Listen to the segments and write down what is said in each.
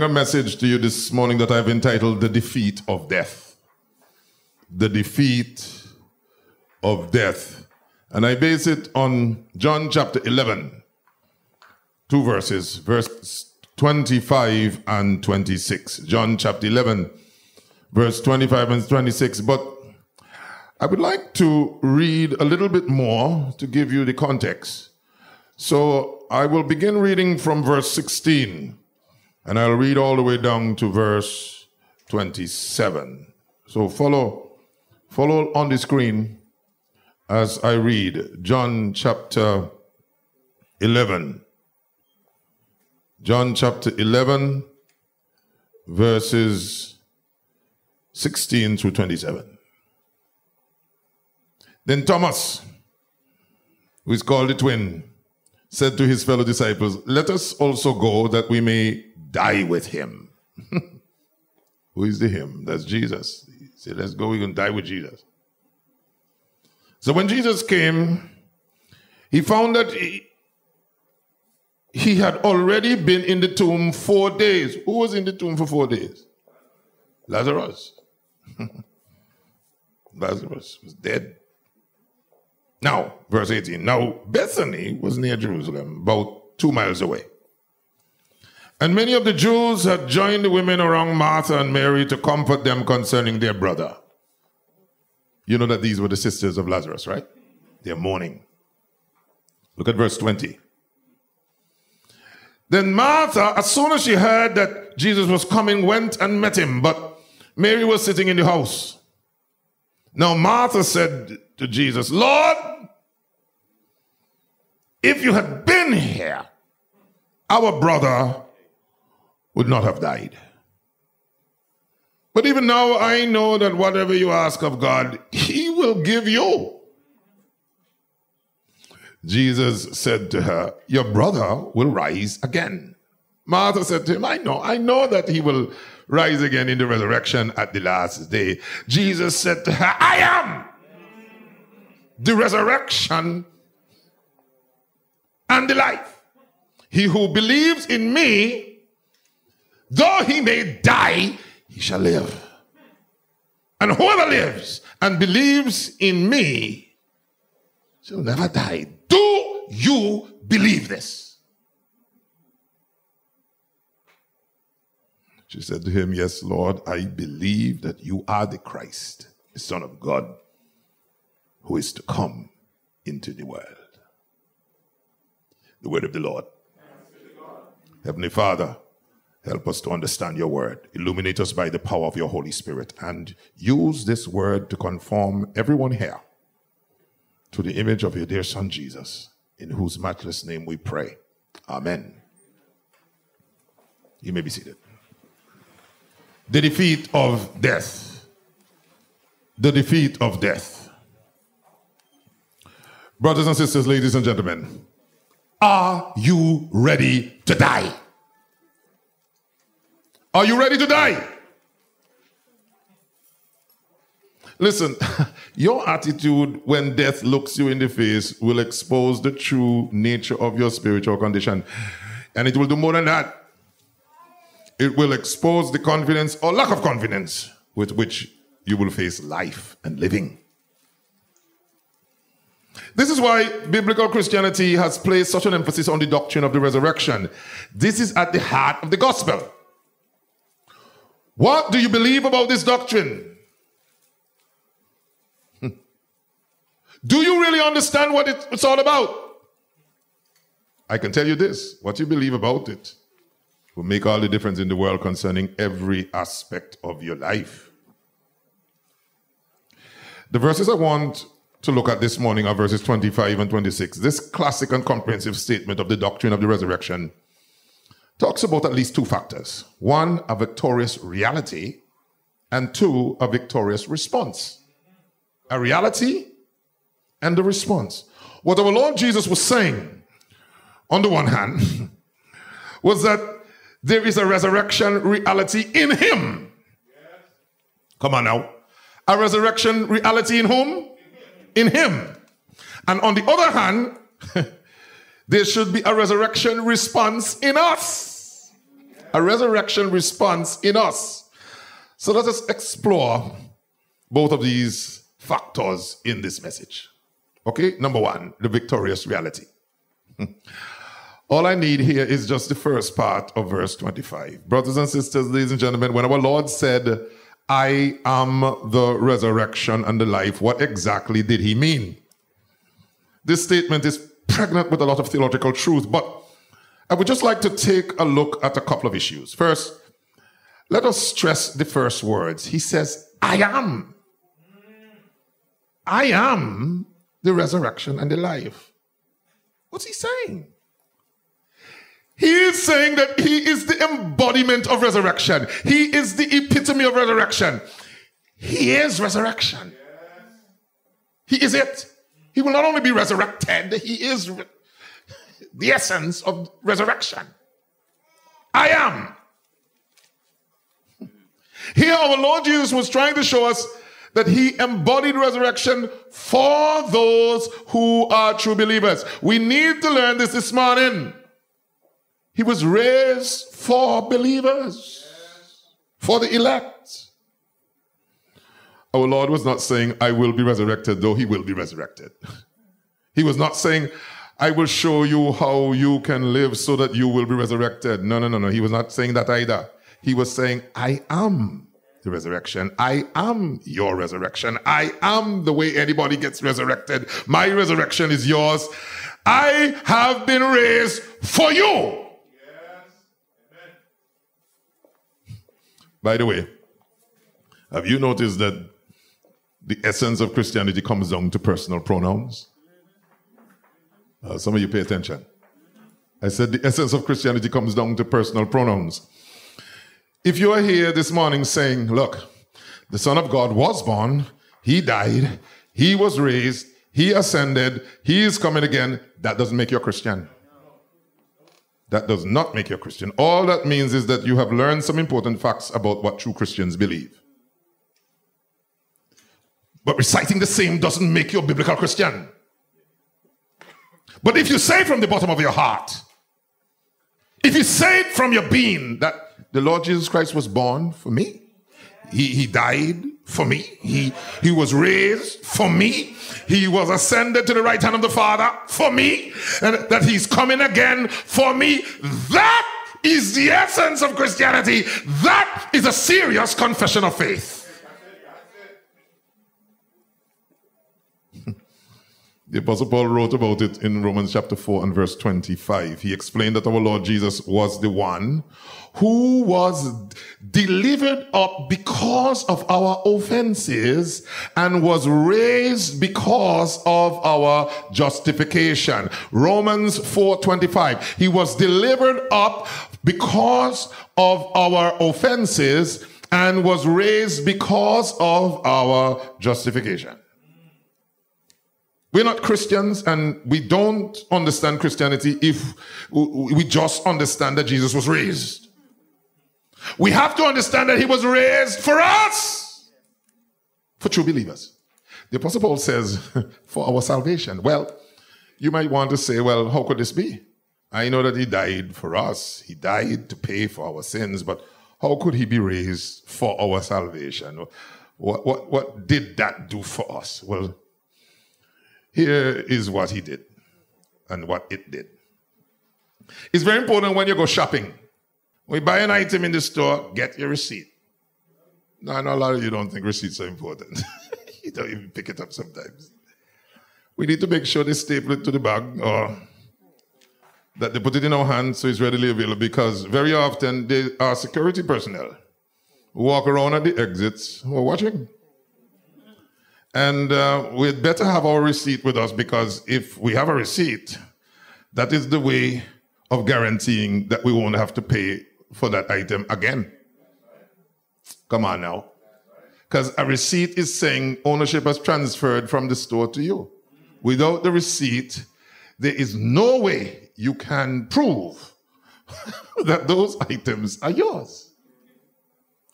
bring a message to you this morning that I've entitled The Defeat of Death. The Defeat of Death. And I base it on John chapter 11, two verses, verse 25 and 26. John chapter 11, verse 25 and 26. But I would like to read a little bit more to give you the context. So I will begin reading from verse 16 and I'll read all the way down to verse 27. So follow follow on the screen as I read John chapter 11. John chapter 11 verses 16 through 27. Then Thomas, who is called the twin, said to his fellow disciples, Let us also go that we may die with him. Who is the him? That's Jesus. He said, Let's go, we're going to die with Jesus. So when Jesus came, he found that he, he had already been in the tomb four days. Who was in the tomb for four days? Lazarus. Lazarus was dead. Now, verse 18. Now, Bethany was near Jerusalem, about two miles away. And many of the Jews had joined the women around Martha and Mary to comfort them concerning their brother. You know that these were the sisters of Lazarus, right? They're mourning. Look at verse 20. Then Martha, as soon as she heard that Jesus was coming, went and met him, but Mary was sitting in the house. Now Martha said to Jesus, Lord, if you had been here, our brother would not have died. But even now, I know that whatever you ask of God, He will give you. Jesus said to her, Your brother will rise again. Martha said to him, I know, I know that he will rise again in the resurrection at the last day. Jesus said to her, I am the resurrection and the life. He who believes in me, though he may die, he shall live. And whoever lives and believes in me shall never die. Do you believe this? She said to him, Yes, Lord, I believe that you are the Christ, the Son of God, who is to come into the world. The word of the Lord. Heavenly Father, help us to understand your word. Illuminate us by the power of your Holy Spirit and use this word to conform everyone here to the image of your dear Son Jesus, in whose matchless name we pray. Amen. You may be seated. The defeat of death. The defeat of death. Brothers and sisters, ladies and gentlemen, are you ready to die? Are you ready to die? Listen, your attitude when death looks you in the face will expose the true nature of your spiritual condition. And it will do more than that. It will expose the confidence or lack of confidence with which you will face life and living. This is why biblical Christianity has placed such an emphasis on the doctrine of the resurrection. This is at the heart of the gospel. What do you believe about this doctrine? Hmm. Do you really understand what it's all about? I can tell you this what you believe about it will make all the difference in the world concerning every aspect of your life. The verses I want to look at this morning are verses 25 and 26. This classic and comprehensive statement of the doctrine of the resurrection talks about at least two factors one, a victorious reality, and two, a victorious response. A reality and a response. What our Lord Jesus was saying, on the one hand, was that there is a resurrection reality in Him. Come on now. A resurrection reality in whom? In Him. And on the other hand, there should be a resurrection response in us. A resurrection response in us. So let us explore both of these factors in this message. Okay, number one, the victorious reality. All I need here is just the first part of verse 25. Brothers and sisters, ladies and gentlemen, when our Lord said, I am the resurrection and the life, what exactly did he mean? This statement is pregnant with a lot of theological truth, but I would just like to take a look at a couple of issues. First, let us stress the first words. He says, I am. I am the resurrection and the life. What's he saying? He is saying that he is the embodiment of resurrection. He is the epitome of resurrection. He is resurrection. He is it. He will not only be resurrected, he is re- the essence of resurrection. I am. Here, our Lord Jesus was trying to show us that he embodied resurrection for those who are true believers. We need to learn this this morning. He was raised for believers, for the elect. Our Lord was not saying, I will be resurrected, though he will be resurrected. He was not saying, I will show you how you can live so that you will be resurrected. No, no, no, no. He was not saying that either. He was saying, I am the resurrection. I am your resurrection. I am the way anybody gets resurrected. My resurrection is yours. I have been raised for you. By the way, have you noticed that the essence of Christianity comes down to personal pronouns? Uh, some of you pay attention. I said the essence of Christianity comes down to personal pronouns. If you are here this morning saying, Look, the Son of God was born, He died, He was raised, He ascended, He is coming again, that doesn't make you a Christian. That does not make you a Christian. All that means is that you have learned some important facts about what true Christians believe. But reciting the same doesn't make you a biblical Christian. But if you say from the bottom of your heart, if you say it from your being that the Lord Jesus Christ was born for me, he, he died for me, he, he was raised for me, he was ascended to the right hand of the Father for me, and that he's coming again for me. That is the essence of Christianity. That is a serious confession of faith. The Apostle Paul wrote about it in Romans chapter 4 and verse 25. He explained that our Lord Jesus was the one who was delivered up because of our offenses and was raised because of our justification. Romans 4:25. He was delivered up because of our offenses and was raised because of our justification. We're not Christians and we don't understand Christianity if we just understand that Jesus was raised. We have to understand that he was raised for us, for true believers. The Apostle Paul says, for our salvation. Well, you might want to say, well, how could this be? I know that he died for us, he died to pay for our sins, but how could he be raised for our salvation? What, what, what did that do for us? Well, here is what he did and what it did. It's very important when you go shopping. We buy an item in the store, get your receipt. Now, I know a lot of you don't think receipts are important. you don't even pick it up sometimes. We need to make sure they staple it to the bag or that they put it in our hands so it's readily available because very often there are security personnel who walk around at the exits who are watching. And uh, we'd better have our receipt with us because if we have a receipt, that is the way of guaranteeing that we won't have to pay for that item again. Come on now. Because a receipt is saying ownership has transferred from the store to you. Without the receipt, there is no way you can prove that those items are yours.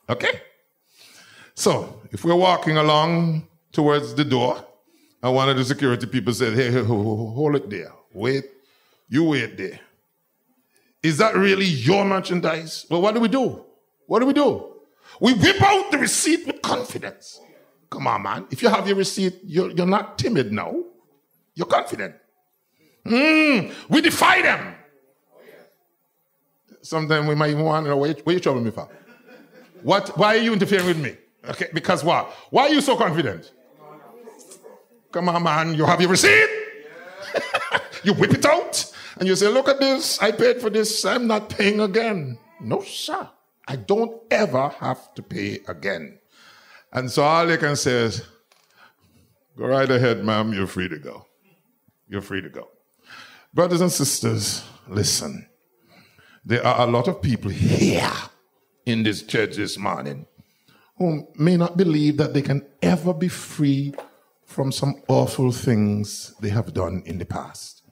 Okay? So, if we're walking along towards the door, and one of the security people said, Hey, hold it there. Wait. You wait there. Is that really your merchandise? Well, what do we do? What do we do? We whip out the receipt with confidence. Come on, man. If you have your receipt, you're, you're not timid now. You're confident. Mm, we defy them. sometimes we might even wonder, where, where you troubling me for? What, why are you interfering with me? Okay, because what? Why are you so confident? Come on, man, you have your receipt? you whip it out and you say, look at this, I paid for this, I'm not paying again. No, sir. I don't ever have to pay again. And so all they can say is, go right ahead, ma'am, you're free to go. You're free to go. Brothers and sisters, listen. There are a lot of people here in this church this morning who may not believe that they can ever be free from some awful things they have done in the past,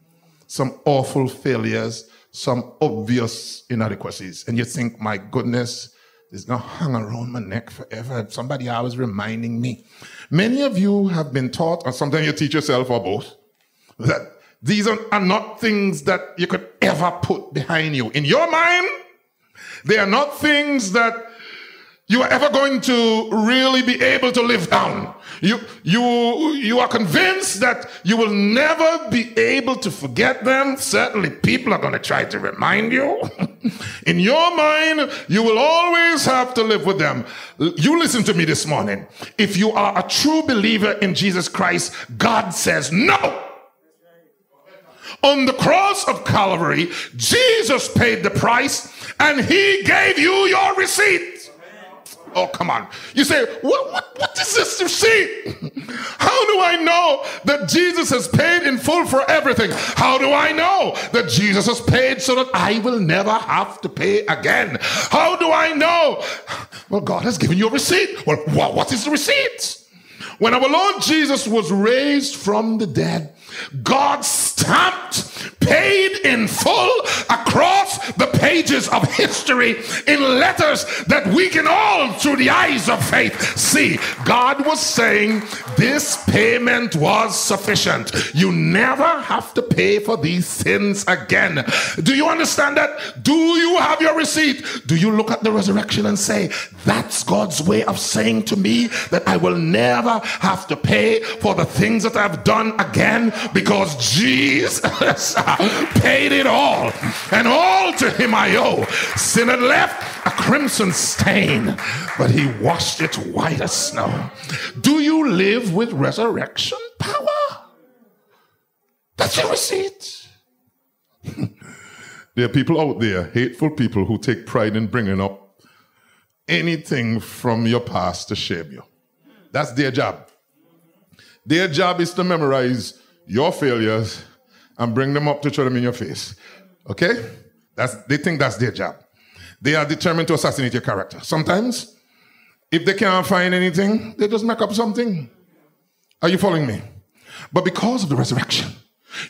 some awful failures, some obvious inadequacies. And you think, my goodness, it's to hang around my neck forever. Somebody always reminding me. Many of you have been taught, or sometimes you teach yourself or both, that these are, are not things that you could ever put behind you. In your mind, they are not things that you are ever going to really be able to live down. You, you, you are convinced that you will never be able to forget them. Certainly, people are going to try to remind you. In your mind, you will always have to live with them. You listen to me this morning. If you are a true believer in Jesus Christ, God says no. On the cross of Calvary, Jesus paid the price and he gave you your receipt. Oh, come on. You say, what, what, what is this receipt? How do I know that Jesus has paid in full for everything? How do I know that Jesus has paid so that I will never have to pay again? How do I know? Well, God has given you a receipt. Well, what is the receipt? When our Lord Jesus was raised from the dead, God stamped, paid in full across the pages of history in letters that we can all, through the eyes of faith, see. God was saying this payment was sufficient. You never have to pay for these sins again. Do you understand that? Do you have your receipt? Do you look at the resurrection and say, that's God's way of saying to me that I will never have to pay for the things that I've done again because Jesus paid it all. And all to him I owe. Sin had left a crimson stain, but he washed it white as snow. Do you live with resurrection power? That's your receipt. there are people out there, hateful people, who take pride in bringing up anything from your past to shame you. That's their job. Their job is to memorize your failures and bring them up to throw them in your face. Okay? That's, they think that's their job. They are determined to assassinate your character. Sometimes, if they can't find anything, they just make up something. Are you following me? But because of the resurrection,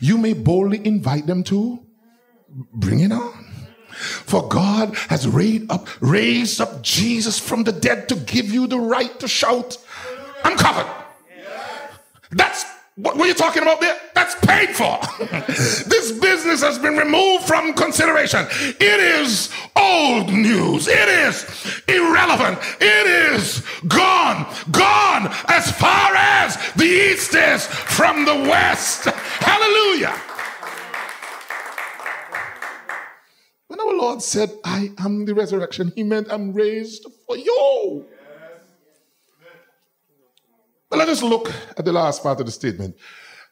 you may boldly invite them to bring it on. For God has raised up, raised up Jesus from the dead to give you the right to shout, I'm covered. That's what were you talking about there? That's paid for. this business has been removed from consideration. It is old news. It is irrelevant. It is gone. Gone as far as the east is from the west. Hallelujah. When our Lord said, I am the resurrection, he meant I'm raised for you. But let us look at the last part of the statement.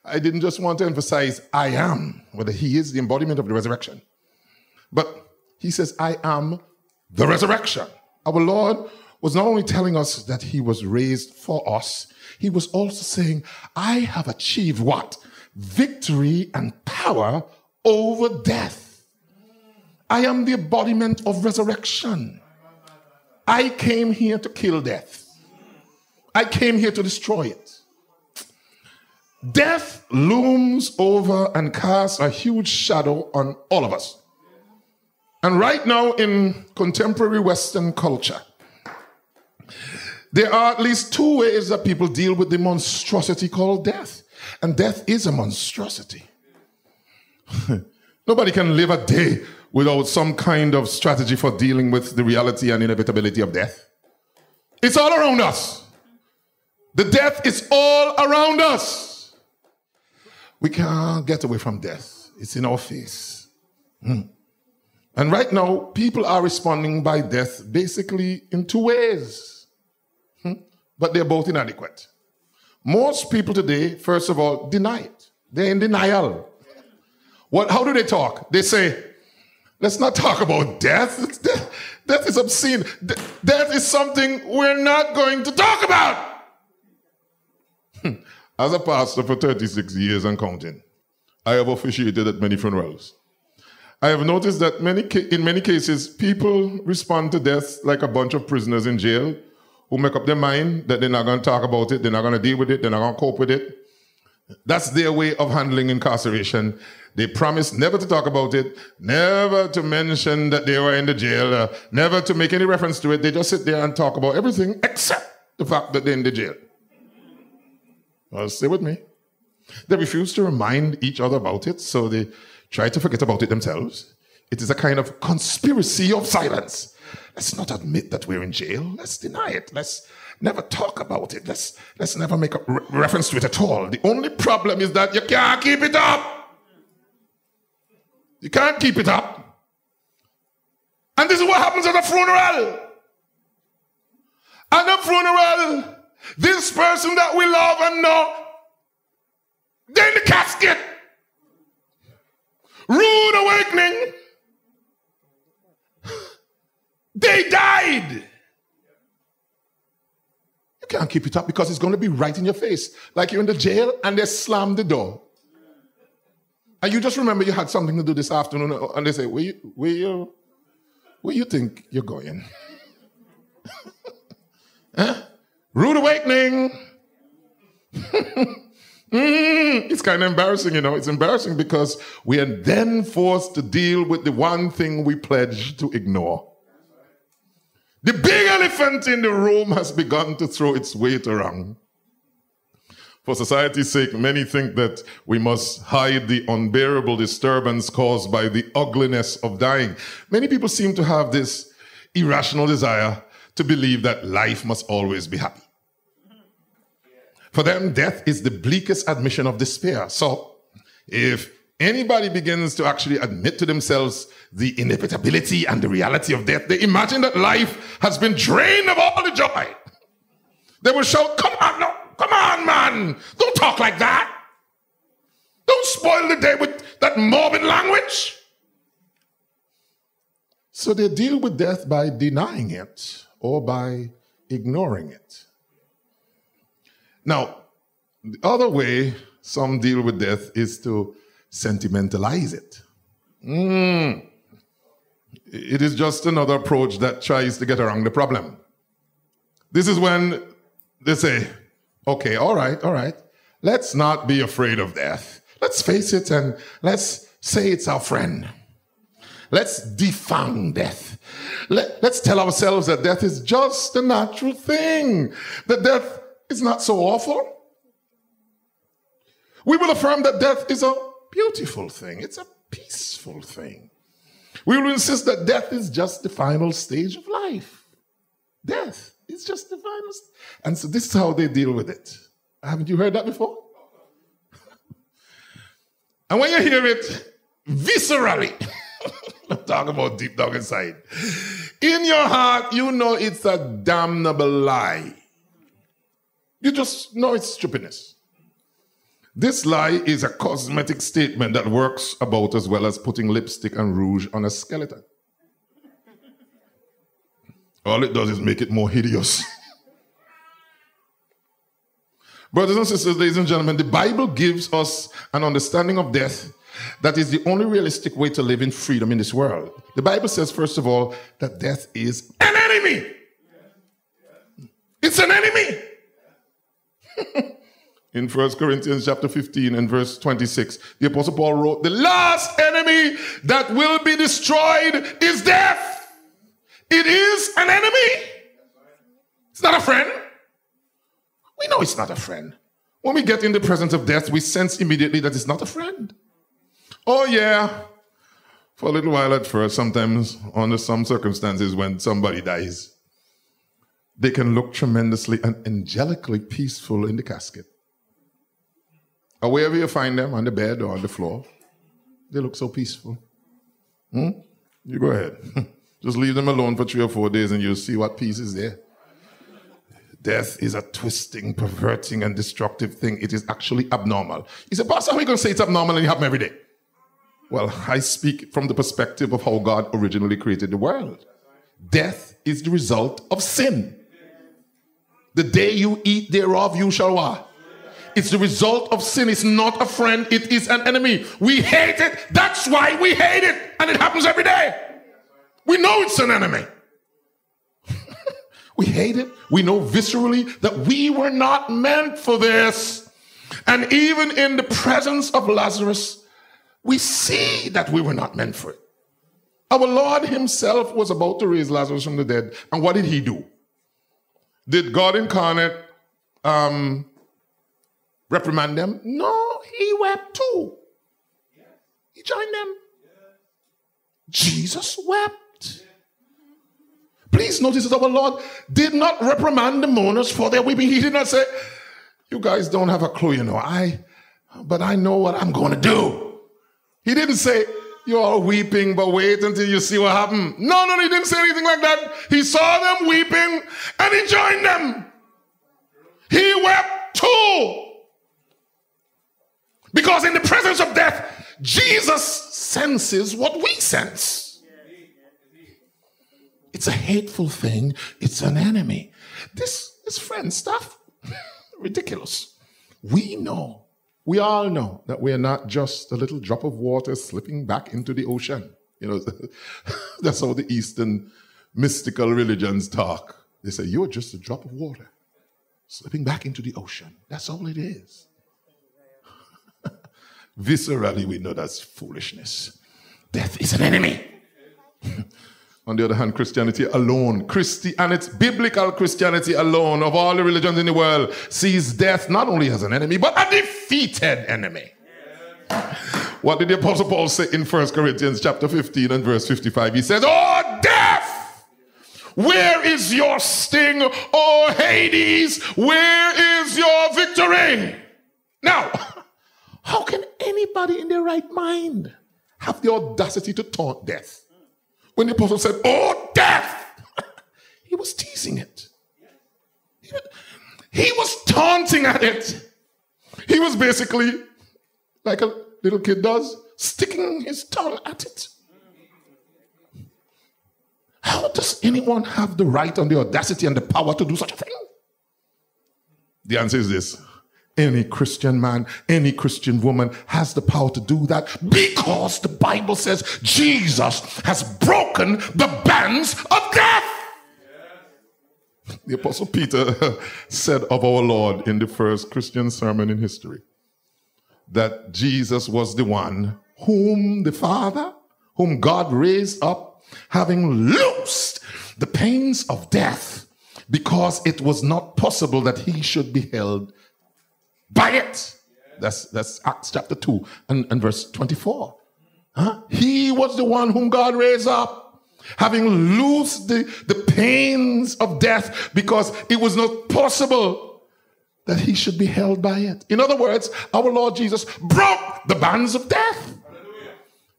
I didn't just want to emphasize I am, whether he is the embodiment of the resurrection. But he says, I am the resurrection. Our Lord was not only telling us that he was raised for us, he was also saying, I have achieved what? Victory and power over death. I am the embodiment of resurrection. I came here to kill death. I came here to destroy it. Death looms over and casts a huge shadow on all of us. And right now, in contemporary Western culture, there are at least two ways that people deal with the monstrosity called death. And death is a monstrosity. Nobody can live a day without some kind of strategy for dealing with the reality and inevitability of death. It's all around us. The death is all around us. We can't get away from death. It's in our face. Hmm. And right now, people are responding by death basically in two ways, Hmm? but they're both inadequate. Most people today, first of all, deny it. They're in denial. What, how do they talk? They say, let's not talk about death. Death, death is obscene. De- death is something we're not going to talk about. As a pastor for 36 years and counting, I have officiated at many funerals. I have noticed that many in many cases, people respond to death like a bunch of prisoners in jail who make up their mind that they're not going to talk about it, they're not going to deal with it, they're not going to cope with it. That's their way of handling incarceration. They promise never to talk about it, never to mention that they were in the jail, uh, never to make any reference to it. They just sit there and talk about everything except the fact that they're in the jail. Well, stay with me. They refuse to remind each other about it, so they try to forget about it themselves. It is a kind of conspiracy of silence. Let's not admit that we're in jail. Let's deny it. Let's never talk about it. Let's, let's never make a re- reference to it at all. The only problem is that you can't keep it up. You can't keep it up. And this is what happens at a funeral. At a funeral, this person that we love and know, they're in the casket. Rude awakening. They died. You can't keep it up because it's going to be right in your face. Like you're in the jail and they slam the door. And you just remember you had something to do this afternoon and they say, where you, where you, where you think you're going? huh? Rude awakening. Mm, it's kind of embarrassing, you know. It's embarrassing because we are then forced to deal with the one thing we pledged to ignore. The big elephant in the room has begun to throw its weight around. For society's sake, many think that we must hide the unbearable disturbance caused by the ugliness of dying. Many people seem to have this irrational desire to believe that life must always be happy. For them, death is the bleakest admission of despair. So, if anybody begins to actually admit to themselves the inevitability and the reality of death, they imagine that life has been drained of all the joy. They will shout, Come on, no, come on, man. Don't talk like that. Don't spoil the day with that morbid language. So they deal with death by denying it or by ignoring it. Now, the other way some deal with death is to sentimentalize it. Mm. It is just another approach that tries to get around the problem. This is when they say, okay, all right, all right, let's not be afraid of death. Let's face it and let's say it's our friend. Let's defang death. Let, us tell ourselves that death is just a natural thing, that death is not so awful. We will affirm that death is a beautiful thing, it's a peaceful thing. We will insist that death is just the final stage of life. Death is just the final. St- and so this is how they deal with it. Haven't you heard that before? and when you hear it viscerally, Talking about deep down inside, in your heart, you know it's a damnable lie. You just know it's stupidness. This lie is a cosmetic statement that works about as well as putting lipstick and rouge on a skeleton. All it does is make it more hideous. Brothers and sisters, ladies and gentlemen, the Bible gives us an understanding of death that is the only realistic way to live in freedom in this world. The Bible says, first of all, that death is an enemy. It's an enemy. in 1 Corinthians chapter 15 and verse 26, the Apostle Paul wrote, The last enemy that will be destroyed is death. It is an enemy. It's not a friend. We know it's not a friend. When we get in the presence of death, we sense immediately that it's not a friend. Oh, yeah. For a little while at first, sometimes under some circumstances when somebody dies, they can look tremendously and angelically peaceful in the casket. Or wherever you find them, on the bed or on the floor, they look so peaceful. Hmm? You go ahead. Just leave them alone for three or four days and you'll see what peace is there. Death is a twisting, perverting, and destructive thing. It is actually abnormal. You say, Pastor, how are you going to say it's abnormal and you happen every day? Well, I speak from the perspective of how God originally created the world. Death is the result of sin. The day you eat thereof, you shall what? It's the result of sin. It's not a friend, it is an enemy. We hate it. That's why we hate it. And it happens every day. We know it's an enemy. we hate it. We know viscerally that we were not meant for this. And even in the presence of Lazarus, we see that we were not meant for it. Our Lord Himself was about to raise Lazarus from the dead. And what did He do? Did God incarnate um, reprimand them? No, He wept too. He joined them. Jesus wept. Please notice that our Lord did not reprimand the mourners for their weeping. He did not say, You guys don't have a clue, you know. I, but I know what I'm going to do. He didn't say, You're weeping, but wait until you see what happened. No, no, he didn't say anything like that. He saw them weeping and he joined them. He wept too. Because in the presence of death, Jesus senses what we sense. It's a hateful thing, it's an enemy. This is friend stuff. Ridiculous. We know, we all know that we are not just a little drop of water slipping back into the ocean. You know, that's how the Eastern mystical religions talk. They say, You're just a drop of water slipping back into the ocean. That's all it is. Viscerally, we know that's foolishness. Death is an enemy. On the other hand, Christianity alone, Christianity, biblical Christianity alone, of all the religions in the world, sees death not only as an enemy, but a defeated enemy. What did the Apostle Paul say in 1 Corinthians chapter 15 and verse 55? He says, Oh, death! Where is your sting? Oh, Hades! Where is your victory? Now, how can anybody in their right mind have the audacity to taunt death? When the apostle said, Oh, death, he was teasing it. He was taunting at it. He was basically, like a little kid does, sticking his tongue at it. How does anyone have the right and the audacity and the power to do such a thing? The answer is this any Christian man, any Christian woman has the power to do that because the Bible says Jesus has broken the bands of death. The Apostle Peter said of our Lord in the first Christian sermon in history that Jesus was the one whom the Father, whom God raised up, having loosed the pains of death, because it was not possible that he should be held by it. That's, that's Acts chapter 2 and, and verse 24. Huh? He was the one whom God raised up, having loosed the, the pains of death because it was not possible that he should be held by it. In other words, our Lord Jesus broke the bands of death.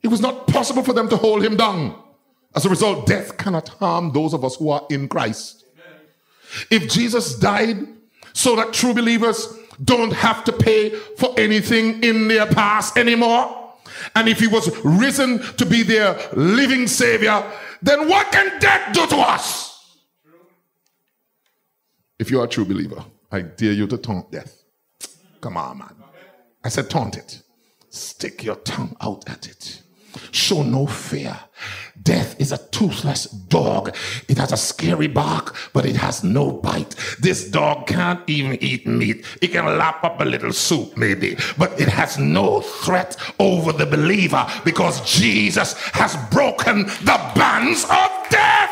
It was not possible for them to hold him down. As a result, death cannot harm those of us who are in Christ. If Jesus died so that true believers don't have to pay for anything in their past anymore. And if he was risen to be their living savior, then what can death do to us? If you're a true believer, I dare you to taunt death. Come on, man. I said, taunt it. Stick your tongue out at it. Show no fear. Death is a toothless dog. It has a scary bark, but it has no bite. This dog can't even eat meat. It can lap up a little soup, maybe, but it has no threat over the believer because Jesus has broken the bands of death.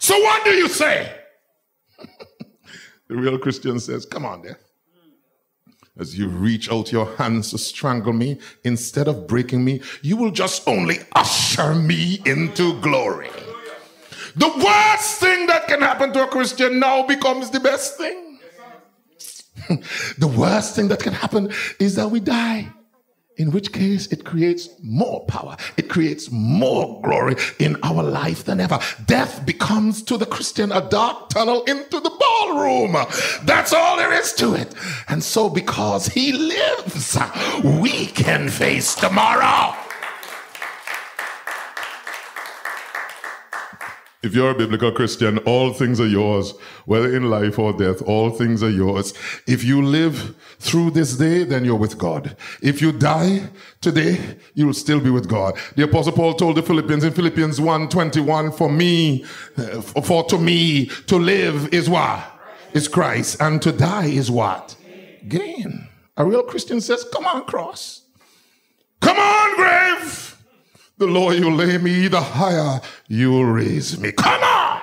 So, what do you say? the real Christian says, Come on, death as you reach out your hands to strangle me, instead of breaking me, you will just only usher me into glory. The worst thing that can happen to a Christian now becomes the best thing. the worst thing that can happen is that we die. In which case it creates more power. It creates more glory in our life than ever. Death becomes to the Christian a dark tunnel into the ballroom. That's all there is to it. And so because he lives, we can face tomorrow. If you're a biblical Christian, all things are yours, whether in life or death, all things are yours. If you live through this day, then you're with God. If you die today, you'll still be with God. The apostle Paul told the Philippians in Philippians 1:21, for me, uh, for to me, to live is what? Is Christ. And to die is what? Gain. A real Christian says, come on, cross. Come on, grave. The lower you lay me, the higher you'll raise me. Come on!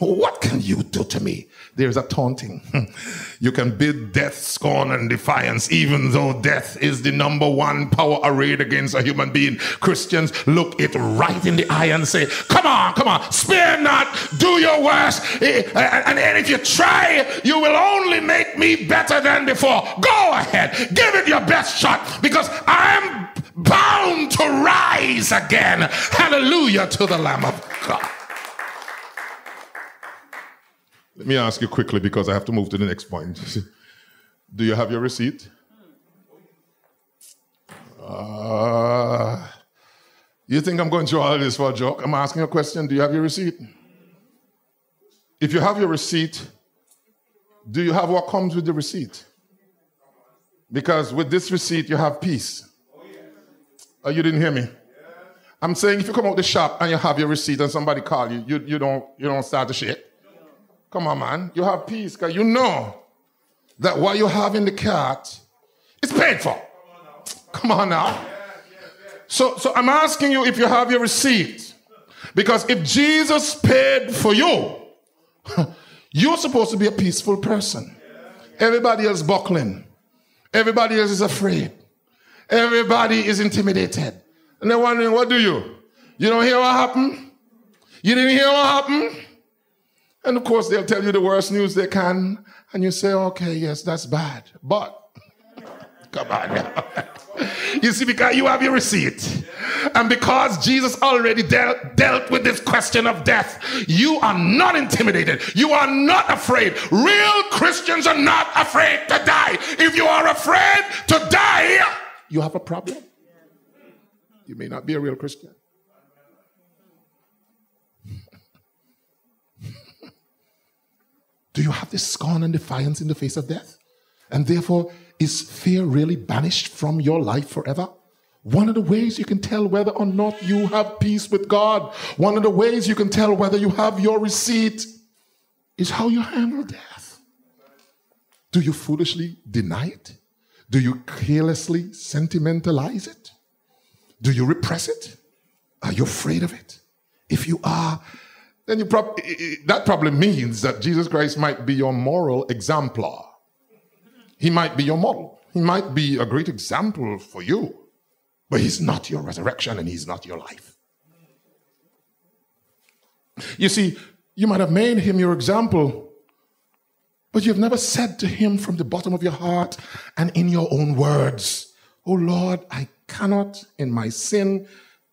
What can you do to me? There's a taunting. You can bid death scorn and defiance, even though death is the number one power arrayed against a human being. Christians look it right in the eye and say, Come on, come on, spare not, do your worst. Eh, And and if you try, you will only make me better than before. Go ahead, give it your best shot because I'm bound to rise again. Hallelujah to the Lamb of God. Let me ask you quickly because I have to move to the next point. Do you have your receipt? Uh, you think I'm going through all this for a joke? I'm asking a question. Do you have your receipt? If you have your receipt, do you have what comes with the receipt? Because with this receipt, you have peace. Oh, you didn't hear me? I'm saying if you come out the shop and you have your receipt and somebody call you, you, you don't you don't start to shit. Come on, man. You have peace because you know that what you have in the cart is paid for. Come on now. So, so I'm asking you if you have your receipt. Because if Jesus paid for you, you're supposed to be a peaceful person. Everybody else buckling. Everybody else is afraid. Everybody is intimidated. And they're wondering, what do you? You don't hear what happened? You didn't hear what happened? And of course, they'll tell you the worst news they can. And you say, okay, yes, that's bad. But, come on now. you see, because you have your receipt. And because Jesus already dealt, dealt with this question of death, you are not intimidated. You are not afraid. Real Christians are not afraid to die. If you are afraid to die, you have a problem. You may not be a real Christian. Do you have this scorn and defiance in the face of death? And therefore, is fear really banished from your life forever? One of the ways you can tell whether or not you have peace with God, one of the ways you can tell whether you have your receipt is how you handle death. Do you foolishly deny it? Do you carelessly sentimentalize it? Do you repress it? Are you afraid of it? If you are, then you prob- that probably means that Jesus Christ might be your moral exemplar. He might be your model. He might be a great example for you, but he's not your resurrection and he's not your life. You see, you might have made him your example, but you've never said to him from the bottom of your heart and in your own words, Oh Lord, I cannot in my sin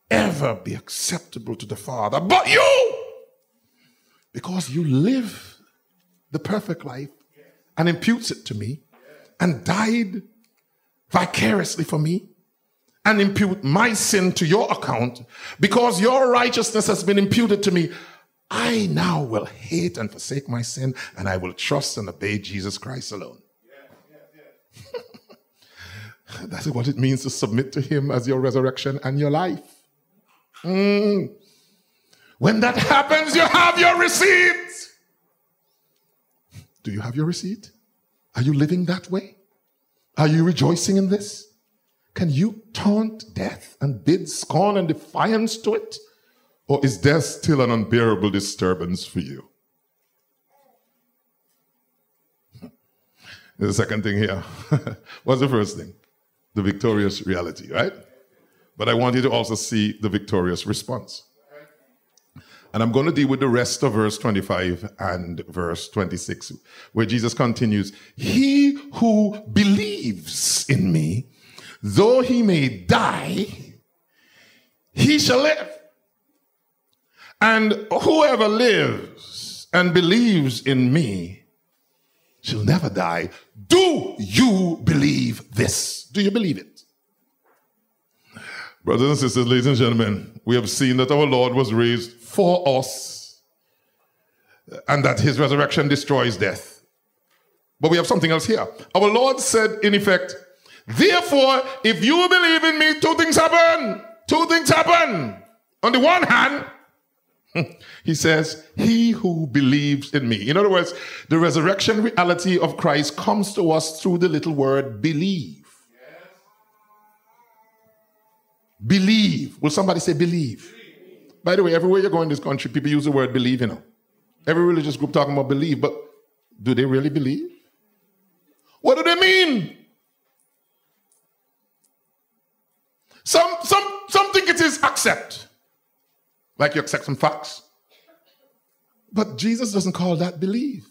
ever be acceptable to the Father, but you, because you live the perfect life and imputes it to me and died vicariously for me and impute my sin to your account because your righteousness has been imputed to me. I now will hate and forsake my sin and I will trust and obey Jesus Christ alone. That's what it means to submit to Him as your resurrection and your life. Mm. When that happens, you have your receipt. Do you have your receipt? Are you living that way? Are you rejoicing in this? Can you taunt death and bid scorn and defiance to it? Or is death still an unbearable disturbance for you? The second thing here. What's the first thing? The victorious reality, right? But I want you to also see the victorious response. And I'm going to deal with the rest of verse 25 and verse 26, where Jesus continues, He who believes in me, though he may die, he shall live. And whoever lives and believes in me shall never die. Do you believe this? Do you believe it? Brothers and sisters, ladies and gentlemen, we have seen that our Lord was raised for us and that his resurrection destroys death. But we have something else here. Our Lord said, in effect, therefore, if you believe in me, two things happen. Two things happen. On the one hand, he says, He who believes in me. In other words, the resurrection reality of Christ comes to us through the little word believe. Believe. Will somebody say believe? By the way, everywhere you go in this country, people use the word believe, you know. Every religious group talking about believe, but do they really believe? What do they mean? Some, some, some think it is accept, like you accept some facts. But Jesus doesn't call that believe.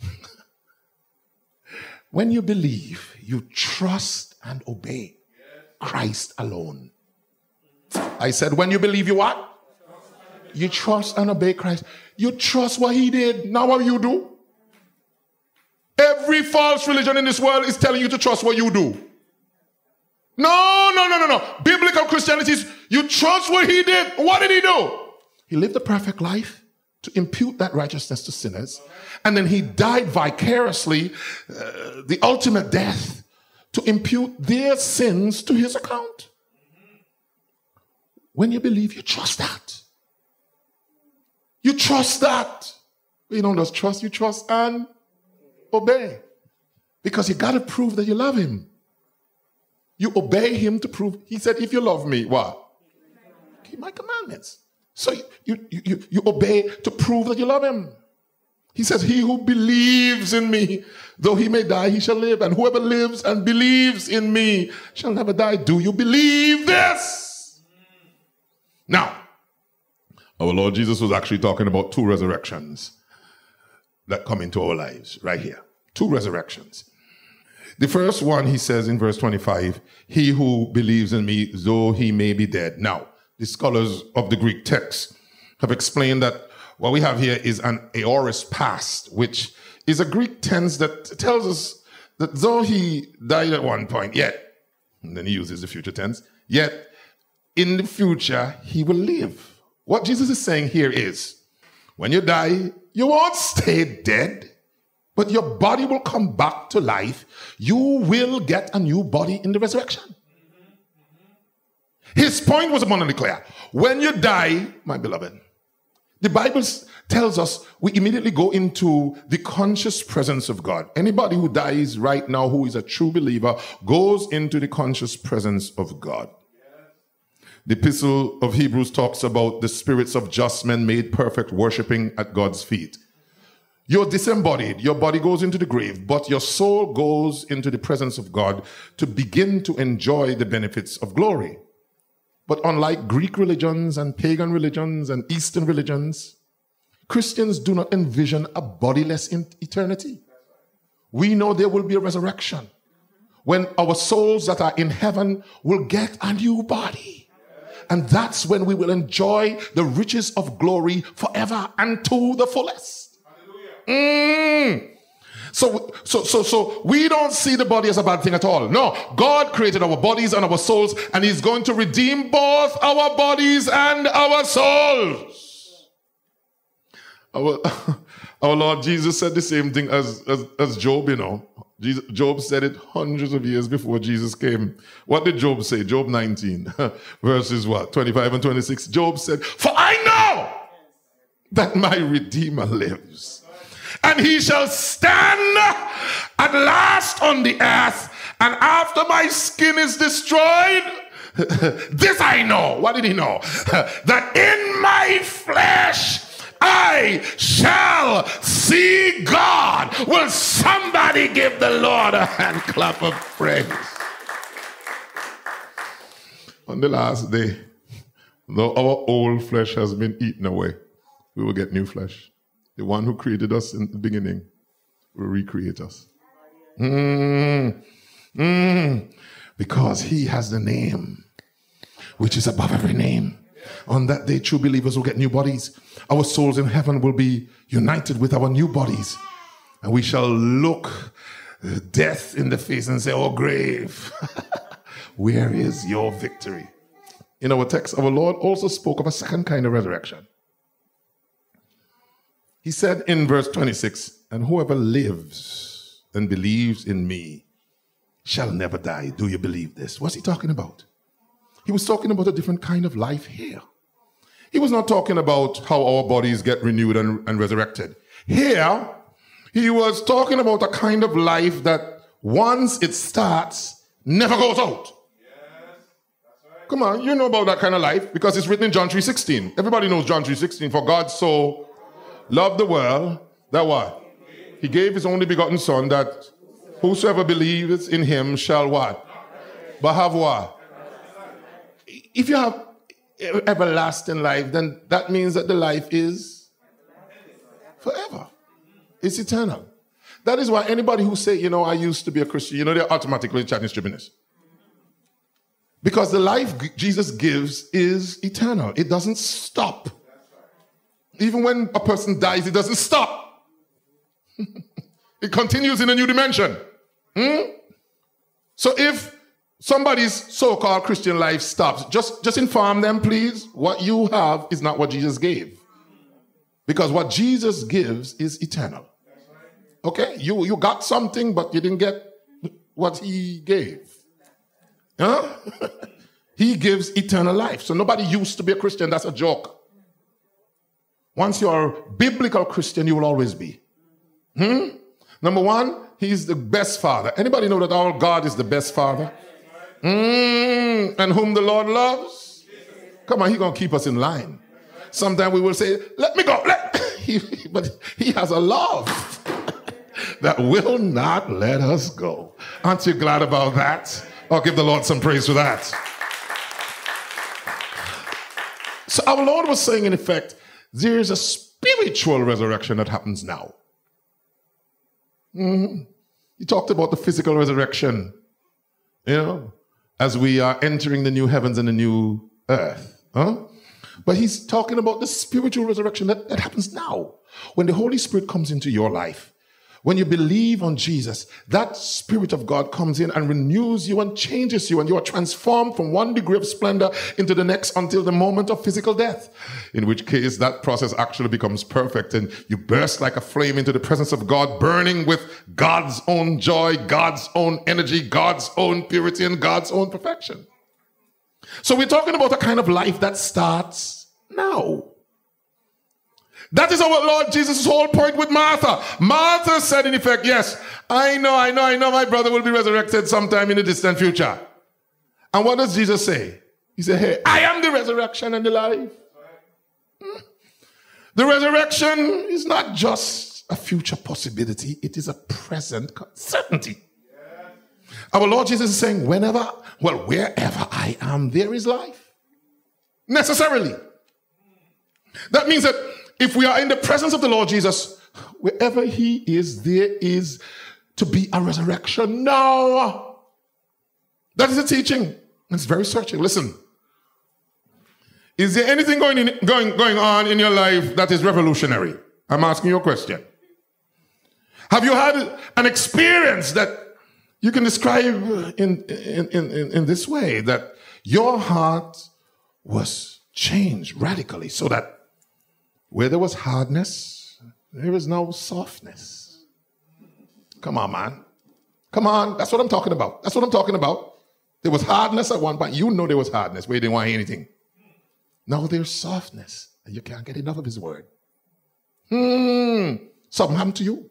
when you believe, you trust and obey Christ alone. I said, when you believe, you what? You trust and obey Christ. You trust what he did, not what you do. Every false religion in this world is telling you to trust what you do. No, no, no, no, no. Biblical Christianity is you trust what he did. What did he do? He lived a perfect life to impute that righteousness to sinners. And then he died vicariously, uh, the ultimate death, to impute their sins to his account. When you believe, you trust that. You trust that. You don't just trust, you trust and obey. Because you got to prove that you love him. You obey him to prove. He said, if you love me, what? Keep my commandments. So you, you, you, you obey to prove that you love him. He says, He who believes in me, though he may die, he shall live. And whoever lives and believes in me shall never die. Do you believe this? Now, our Lord Jesus was actually talking about two resurrections that come into our lives right here. Two resurrections. The first one, he says in verse 25, He who believes in me, though he may be dead. Now, the scholars of the Greek text have explained that what we have here is an aorist past, which is a Greek tense that tells us that though he died at one point, yet, and then he uses the future tense, yet in the future he will live. What Jesus is saying here is when you die, you won't stay dead, but your body will come back to life. You will get a new body in the resurrection. His point was abundantly clear. When you die, my beloved, the Bible tells us we immediately go into the conscious presence of God. Anybody who dies right now who is a true believer goes into the conscious presence of God. The epistle of Hebrews talks about the spirits of just men made perfect worshiping at God's feet. You're disembodied. Your body goes into the grave, but your soul goes into the presence of God to begin to enjoy the benefits of glory. But unlike Greek religions and pagan religions and Eastern religions, Christians do not envision a bodiless eternity. We know there will be a resurrection when our souls that are in heaven will get a new body. And that's when we will enjoy the riches of glory forever and to the fullest. Mm. So, so, so, so we don't see the body as a bad thing at all. No, God created our bodies and our souls, and He's going to redeem both our bodies and our souls. Our, our Lord Jesus said the same thing as, as, as Job, you know. Jesus, Job said it hundreds of years before Jesus came. What did Job say? Job 19, verses what? 25 and 26. Job said, For I know that my Redeemer lives and he shall stand at last on the earth. And after my skin is destroyed, this I know. What did he know? that in my flesh I shall see God. Will somebody give the Lord a hand clap of praise? On the last day, though our old flesh has been eaten away, we will get new flesh. The one who created us in the beginning will recreate us. Mm. Mm, because he has the name which is above every name. On that day, true believers will get new bodies. Our souls in heaven will be united with our new bodies. And we shall look death in the face and say, Oh, grave, where is your victory? In our text, our Lord also spoke of a second kind of resurrection. He said in verse 26, And whoever lives and believes in me shall never die. Do you believe this? What's he talking about? He was talking about a different kind of life here. He was not talking about how our bodies get renewed and, and resurrected. Here, he was talking about a kind of life that once it starts, never goes out. Come on, you know about that kind of life because it's written in John 3.16. Everybody knows John 3.16. For God so loved the world that what? He gave his only begotten son that whosoever believes in him shall what? But have what? If you have everlasting life, then that means that the life is forever. It's eternal. That is why anybody who say, you know, I used to be a Christian, you know, they're automatically Chinese tribunists. Because the life Jesus gives is eternal. It doesn't stop. Even when a person dies, it doesn't stop. it continues in a new dimension. Hmm? So if somebody's so-called Christian life stops, just, just inform them, please. What you have is not what Jesus gave. Because what Jesus gives is eternal. Okay? You, you got something, but you didn't get what he gave. Huh? he gives eternal life. So nobody used to be a Christian. That's a joke. Once you are a biblical Christian, you will always be. Hmm? Number one, he's the best father. Anybody know that our God is the best father? Mm, and whom the Lord loves? Come on, he's going to keep us in line. Sometimes we will say, let me go. Let. he, but he has a love that will not let us go. Aren't you glad about that? I'll give the Lord some praise for that. So our Lord was saying, in effect, there's a spiritual resurrection that happens now. Mm-hmm. He talked about the physical resurrection, you know, as we are entering the new heavens and the new earth. Huh? But he's talking about the spiritual resurrection that, that happens now. When the Holy Spirit comes into your life, when you believe on Jesus, that Spirit of God comes in and renews you and changes you, and you are transformed from one degree of splendor into the next until the moment of physical death. In which case, that process actually becomes perfect, and you burst like a flame into the presence of God, burning with God's own joy, God's own energy, God's own purity, and God's own perfection. So, we're talking about a kind of life that starts now. That is our Lord Jesus' whole point with Martha. Martha said, in effect, Yes, I know, I know, I know my brother will be resurrected sometime in the distant future. And what does Jesus say? He said, Hey, I am the resurrection and the life. Hmm? The resurrection is not just a future possibility, it is a present certainty. Our Lord Jesus is saying, Whenever, well, wherever I am, there is life. Necessarily. That means that if we are in the presence of the Lord Jesus, wherever He is, there is to be a resurrection now. That is the teaching. It's very searching. Listen. Is there anything going, in, going, going on in your life that is revolutionary? I'm asking you a question. Have you had an experience that you can describe in, in, in, in this way that your heart was changed radically so that where there was hardness, there is no softness. Come on, man. Come on. That's what I'm talking about. That's what I'm talking about. There was hardness at one point. You know there was hardness where you didn't want anything. Now there's softness, and you can't get enough of his word. Hmm. Something happened to you.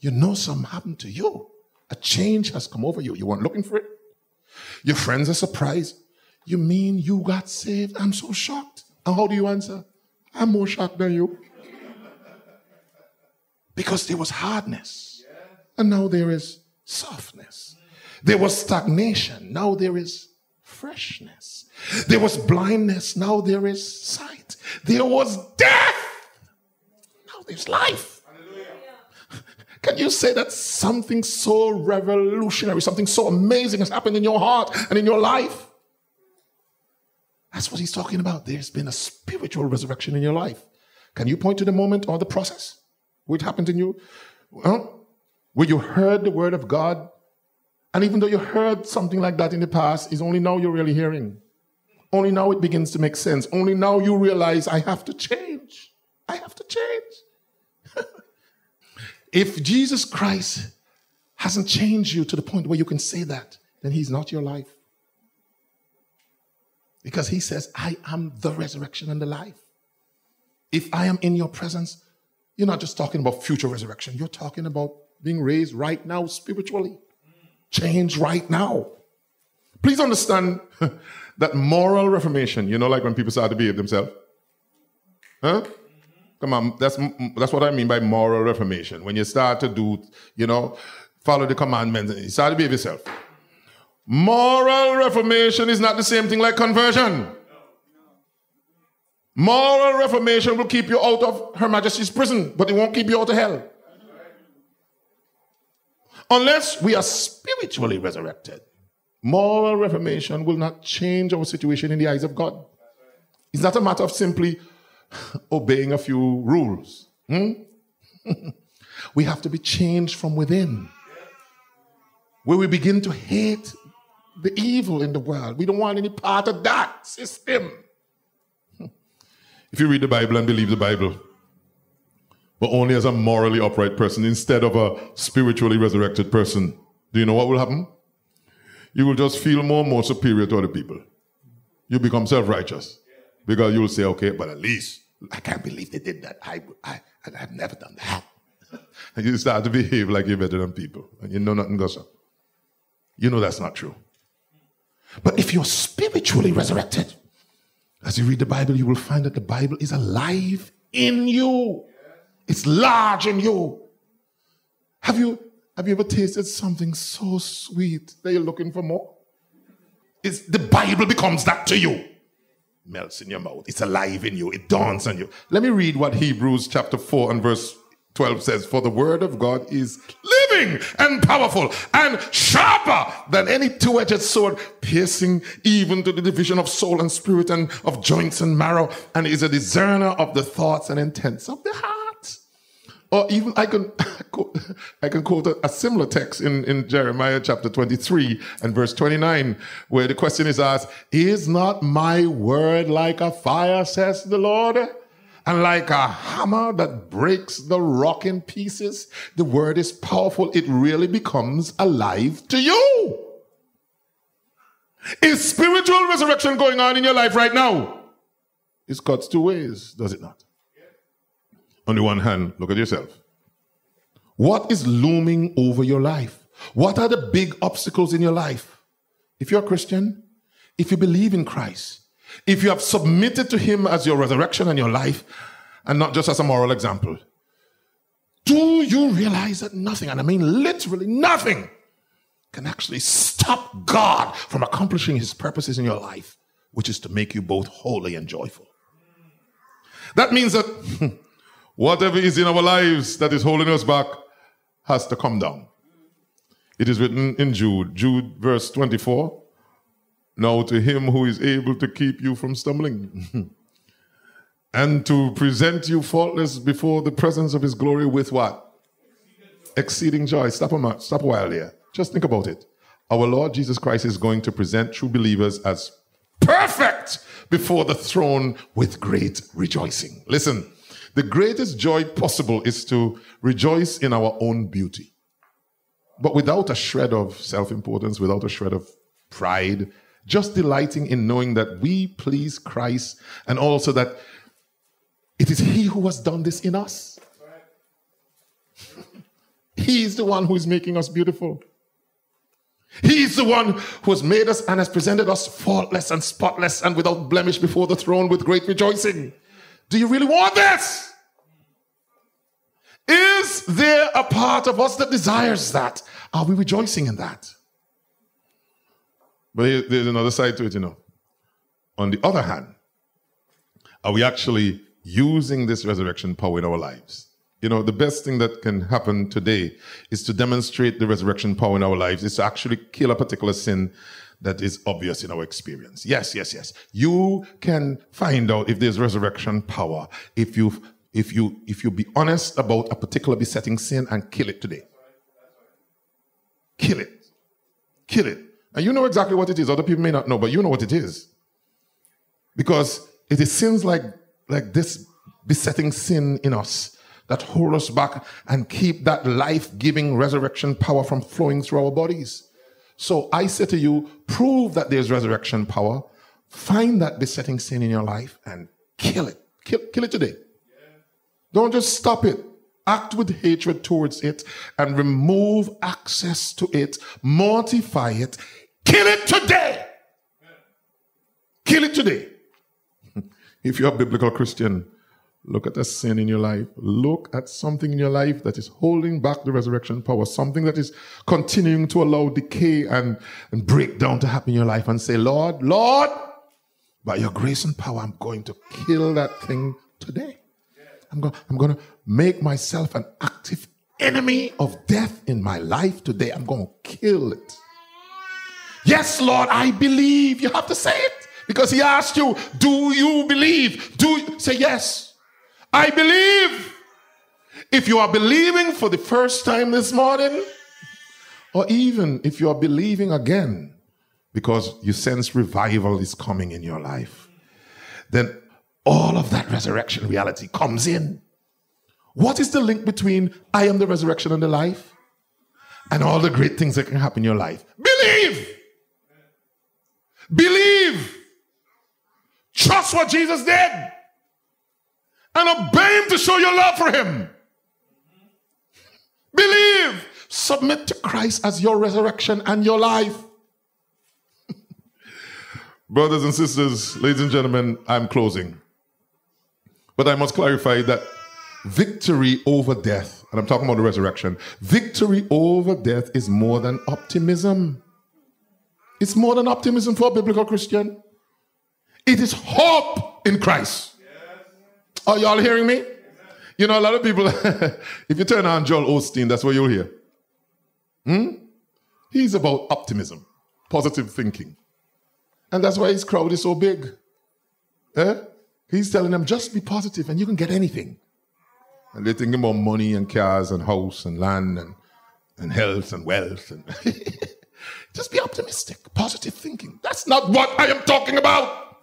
You know something happened to you. A change has come over you. You weren't looking for it. Your friends are surprised. You mean you got saved? I'm so shocked. And how do you answer? I'm more shocked than you. Because there was hardness, and now there is softness. There was stagnation, now there is freshness. There was blindness, now there is sight. There was death, now there's life. can you say that something so revolutionary, something so amazing has happened in your heart and in your life? That's what he's talking about. There's been a spiritual resurrection in your life. Can you point to the moment or the process it happened in you? Well, where you heard the word of God, and even though you heard something like that in the past, is only now you're really hearing. Only now it begins to make sense. Only now you realize I have to change. I have to change. if Jesus Christ hasn't changed you to the point where you can say that, then he's not your life. Because he says, I am the resurrection and the life. If I am in your presence, you're not just talking about future resurrection, you're talking about being raised right now spiritually. Change right now. Please understand that moral reformation, you know, like when people start to behave themselves. Huh? Come on, that's that's what I mean by moral reformation. When you start to do, you know, follow the commandments, you start to behave yourself. Moral reformation is not the same thing like conversion. Moral reformation will keep you out of Her Majesty's prison, but it won't keep you out of hell. Unless we are spiritually resurrected, moral reformation will not change our situation in the eyes of God. It's not a matter of simply obeying a few rules. Hmm? we have to be changed from within. Where we begin to hate the evil in the world. We don't want any part of that system. If you read the Bible and believe the Bible, but only as a morally upright person instead of a spiritually resurrected person, do you know what will happen? You will just feel more and more superior to other people. You become self righteous because you will say, okay, but at least I can't believe they did that. I, I, I've never done that. and you start to behave like you're better than people and you know nothing goes on. You know that's not true. But if you're spiritually resurrected, as you read the Bible, you will find that the Bible is alive in you. It's large in you. Have you, have you ever tasted something so sweet that you're looking for more? It's, the Bible becomes that to you. Melts in your mouth. It's alive in you. It dawns on you. Let me read what Hebrews chapter 4 and verse 12 says, For the word of God is living and powerful and sharper than any two edged sword, piercing even to the division of soul and spirit and of joints and marrow, and is a discerner of the thoughts and intents of the heart. Or even I can I can quote a, a similar text in, in Jeremiah chapter 23 and verse 29, where the question is asked, Is not my word like a fire, says the Lord? And like a hammer that breaks the rock in pieces, the word is powerful. It really becomes alive to you. Is spiritual resurrection going on in your life right now? It cuts two ways, does it not? On the one hand, look at yourself. What is looming over your life? What are the big obstacles in your life? If you're a Christian, if you believe in Christ, if you have submitted to Him as your resurrection and your life, and not just as a moral example, do you realize that nothing, and I mean literally nothing, can actually stop God from accomplishing His purposes in your life, which is to make you both holy and joyful? That means that whatever is in our lives that is holding us back has to come down. It is written in Jude, Jude verse 24. Now to him who is able to keep you from stumbling and to present you faultless before the presence of his glory with what? Exceeding joy. Stop a, moment, stop a while here. Just think about it. Our Lord Jesus Christ is going to present true believers as perfect before the throne with great rejoicing. Listen, the greatest joy possible is to rejoice in our own beauty, but without a shred of self importance, without a shred of pride, just delighting in knowing that we please Christ and also that it is He who has done this in us. He is the one who is making us beautiful. He is the one who has made us and has presented us faultless and spotless and without blemish before the throne with great rejoicing. Do you really want this? Is there a part of us that desires that? Are we rejoicing in that? But there's another side to it, you know. On the other hand, are we actually using this resurrection power in our lives? You know, the best thing that can happen today is to demonstrate the resurrection power in our lives, is to actually kill a particular sin that is obvious in our experience. Yes, yes, yes. You can find out if there's resurrection power if you if you if you be honest about a particular besetting sin and kill it today. Kill it. Kill it. And you know exactly what it is. Other people may not know, but you know what it is. Because it is sins like, like this besetting sin in us that hold us back and keep that life giving resurrection power from flowing through our bodies. So I say to you, prove that there's resurrection power. Find that besetting sin in your life and kill it. Kill, kill it today. Don't just stop it. Act with hatred towards it and remove access to it. Mortify it. Kill it today. Kill it today. if you're a biblical Christian, look at a sin in your life. Look at something in your life that is holding back the resurrection power, something that is continuing to allow decay and, and breakdown to happen in your life, and say, Lord, Lord, by your grace and power, I'm going to kill that thing today. I'm going, I'm going to make myself an active enemy of death in my life today. I'm going to kill it. Yes, Lord, I believe. You have to say it because He asked you, Do you believe? Do you? say yes? I believe. If you are believing for the first time this morning, or even if you are believing again because you sense revival is coming in your life, then all of that resurrection reality comes in. What is the link between I am the resurrection and the life and all the great things that can happen in your life? Believe. Believe. Trust what Jesus did and obey Him to show your love for Him. Believe. Submit to Christ as your resurrection and your life. Brothers and sisters, ladies and gentlemen, I'm closing. But I must clarify that victory over death, and I'm talking about the resurrection, victory over death is more than optimism. It's more than optimism for a biblical Christian. It is hope in Christ. Are y'all hearing me? You know, a lot of people, if you turn on Joel Osteen, that's what you'll hear. Hmm? He's about optimism, positive thinking. And that's why his crowd is so big. Eh? He's telling them, just be positive and you can get anything. And they're thinking about money and cars and house and land and, and health and wealth. And just be optimistic, positive thinking. That's not what I am talking about.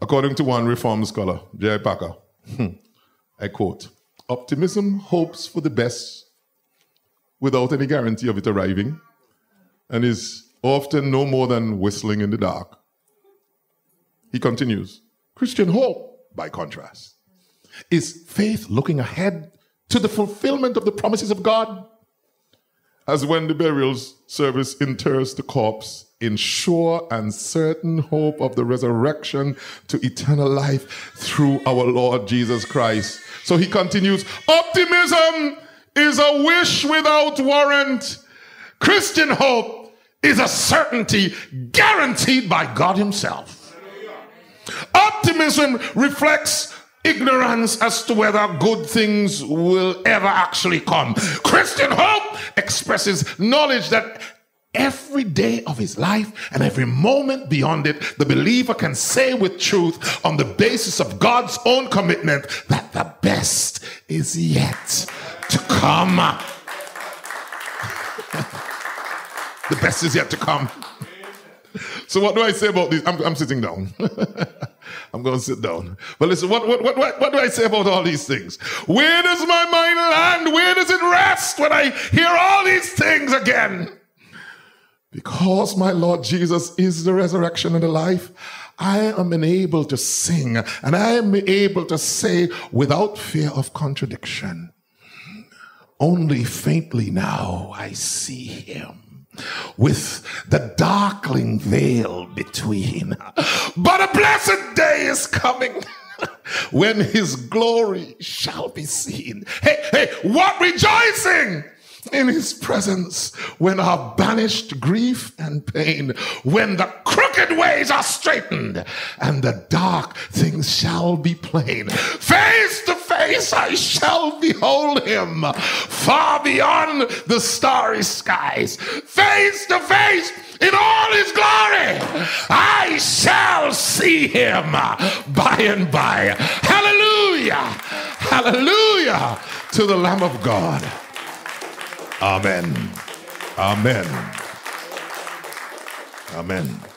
According to one reform scholar, J. Packer, I quote Optimism hopes for the best without any guarantee of it arriving and is often no more than whistling in the dark. He continues Christian hope, by contrast, is faith looking ahead to the fulfillment of the promises of God. As when the burial service inters the corpse in sure and certain hope of the resurrection to eternal life through our Lord Jesus Christ. So he continues optimism is a wish without warrant. Christian hope is a certainty guaranteed by God Himself. Optimism reflects ignorance as to whether good things will ever actually come. Christian hope expresses knowledge that every day of his life and every moment beyond it, the believer can say with truth on the basis of God's own commitment that the best is yet to come. the best is yet to come. So what do I say about this? I'm, I'm sitting down. I'm going to sit down. But listen, what, what, what, what, do I say about all these things? Where does my mind land? Where does it rest when I hear all these things again? Because my Lord Jesus is the resurrection and the life, I am enabled to sing and I am able to say without fear of contradiction, only faintly now I see him with the darkling veil between. But a blessed day is coming. when his glory shall be seen. Hey, hey, what rejoicing! In his presence when are banished grief and pain, when the crooked ways are straightened and the dark things shall be plain. Face to face I shall behold him far beyond the starry skies. Face to face in all his glory, I shall see him by and by. Hallelujah! Hallelujah to the Lamb of God. Amen. Amen. Amen.